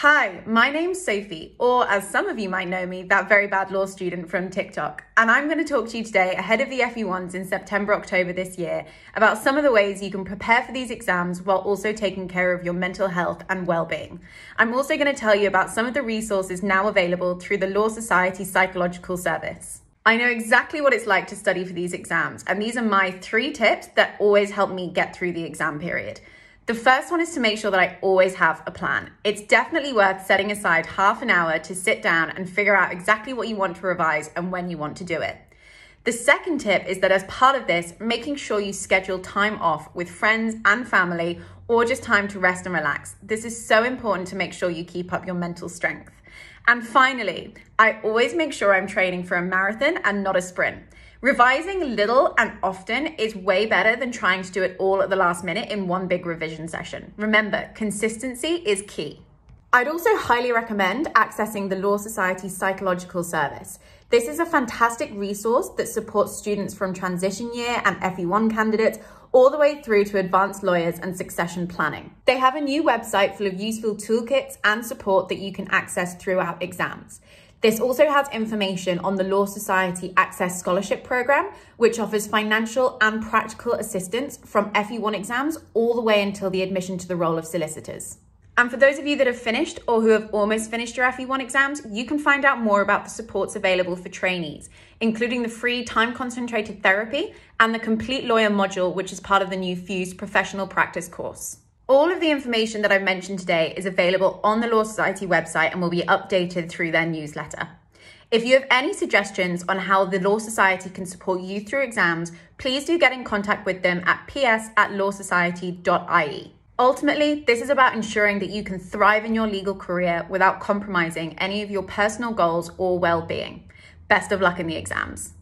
Hi, my name's Sophie, or as some of you might know me, that very bad law student from TikTok. And I'm going to talk to you today ahead of the FE1s in September, October this year about some of the ways you can prepare for these exams while also taking care of your mental health and well-being. I'm also going to tell you about some of the resources now available through the Law Society Psychological Service. I know exactly what it's like to study for these exams, and these are my three tips that always help me get through the exam period. The first one is to make sure that I always have a plan. It's definitely worth setting aside half an hour to sit down and figure out exactly what you want to revise and when you want to do it. The second tip is that as part of this, making sure you schedule time off with friends and family or just time to rest and relax. This is so important to make sure you keep up your mental strength. And finally, I always make sure I'm training for a marathon and not a sprint. Revising little and often is way better than trying to do it all at the last minute in one big revision session. Remember, consistency is key. I'd also highly recommend accessing the Law Society Psychological Service. This is a fantastic resource that supports students from transition year and FE1 candidates all the way through to advanced lawyers and succession planning. They have a new website full of useful toolkits and support that you can access throughout exams. This also has information on the Law Society Access Scholarship Programme, which offers financial and practical assistance from FE1 exams all the way until the admission to the roll of solicitors. And for those of you that have finished or who have almost finished your FE1 exams, you can find out more about the supports available for trainees, including the free time concentrated therapy and the complete lawyer module, which is part of the new Fuse professional practice course. All of the information that I've mentioned today is available on the Law Society website and will be updated through their newsletter. If you have any suggestions on how the Law Society can support you through exams, please do get in contact with them at ps at lawsociety.ie. Ultimately, this is about ensuring that you can thrive in your legal career without compromising any of your personal goals or well being. Best of luck in the exams.